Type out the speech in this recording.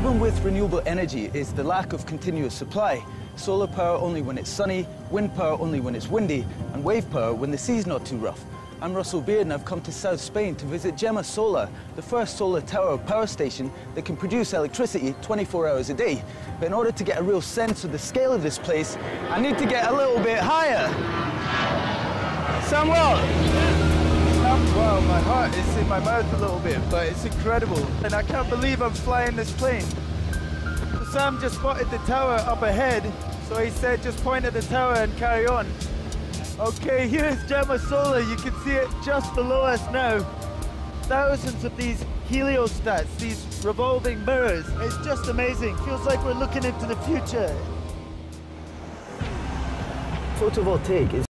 problem with renewable energy is the lack of continuous supply. Solar power only when it's sunny, wind power only when it's windy, and wave power when the sea's not too rough. I'm Russell Beard and I've come to South Spain to visit Gemasolar, the first solar tower power station that can produce electricity 24 hours a day. But in order to get a real sense of the scale of this place, I need to get a little bit higher. Samuel! Wow, my heart is in my mouth a little bit, but it's incredible. And I can't believe I'm flying this plane. Sam just spotted the tower up ahead, so he said just point at the tower and carry on. Okay, here's Gemasolar. You can see it just below us now. Thousands of these heliostats, these revolving mirrors. It's just amazing. Feels like we're looking into the future. Photovoltaic is